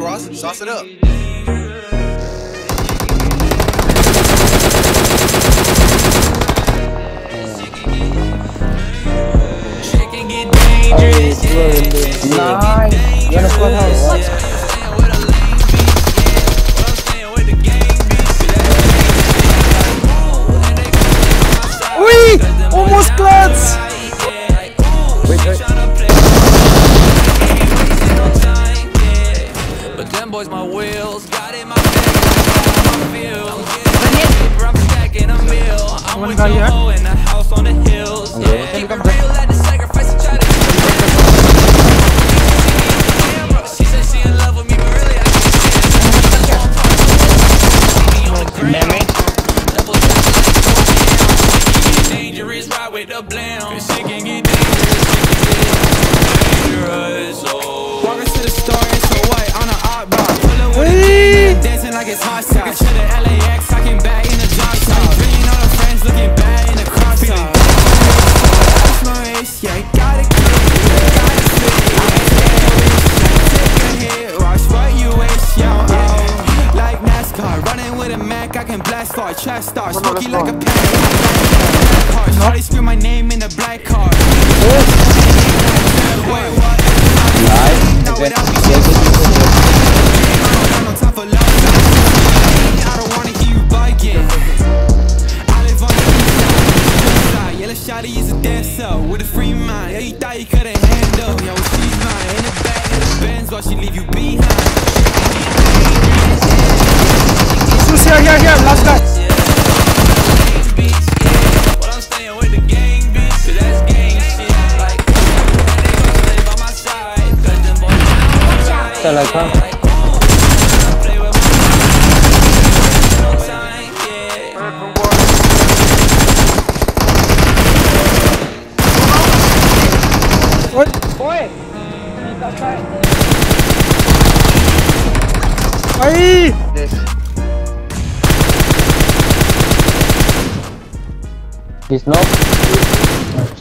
Ross. Sauce it up. Chicken get dangerous. Nice. Yan ang squad them boys my wheels got in my bag, my feels. Paper, I'm stacking a meal. I'm One with guy your here. hoe in the house on the hills. Yeah, keep it real, let the sacrifice to try to. She said she in love with me, but really I can't stand her. On the gram. Double tap like She get dangerous, ride with the blam. 'Cause she can get dangerous, like it's hot sauce. to the LAX, I can back in the drop top. Bringing all the friends looking bad in the crop top. That's my race, yeah, gotta keep it, gotta it. Take a hit, watch what you waste, yo. Oh. Like NASCAR, running with a Mac, I can blast far, trash star, smoky like a pack. Shawty scream my name in the black car. Side. Yellow shawty is a dancer with a free mind. Yeah, you thought you couldn't handle. Yo, she's mine. In the back of the Benz while she leave you behind. Sus here, here, here. Last guy. But I'm Ay! He's not.